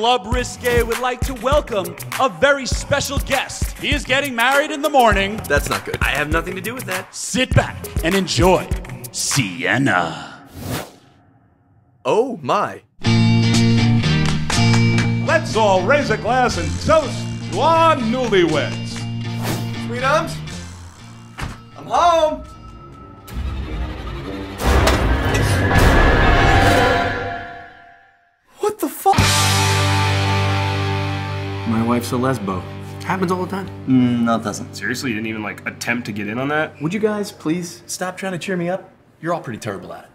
Club Risque would like to welcome a very special guest. He is getting married in the morning. That's not good. I have nothing to do with that. Sit back and enjoy Sienna. Oh my. Let's all raise a glass and toast to our newlyweds. My wife's a lesbo. Happens all the time. Mm, no, it doesn't. Seriously, you didn't even like attempt to get in on that? Would you guys please stop trying to cheer me up? You're all pretty terrible at it.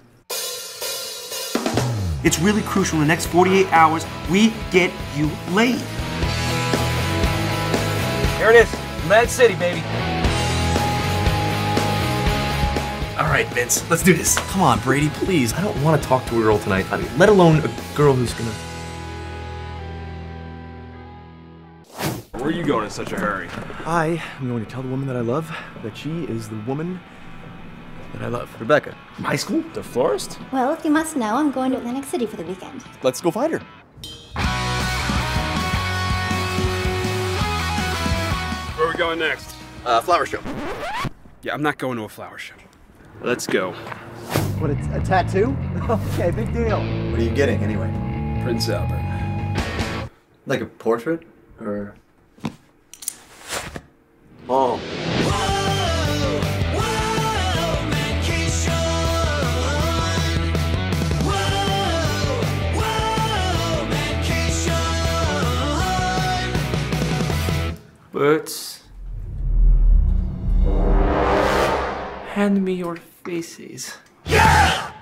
It's really crucial in the next 48 hours we get you laid. Here it is. Mad City, baby. All right, Vince, let's do this. Come on, Brady, please. I don't want to talk to a girl tonight, I mean, let alone a girl who's gonna. Where are you going in such a hurry? I am going to tell the woman that I love that she is the woman that I love. Rebecca. From high school? The florist? Well, if you must know, I'm going to Atlantic City for the weekend. Let's go find her. Where are we going next? Uh, flower show. Yeah, I'm not going to a flower show. Let's go. What, a, a tattoo? okay, big deal. What are you getting anyway? Prince Albert. Like a portrait? Or. Birds. Hand me your faces. Yeah!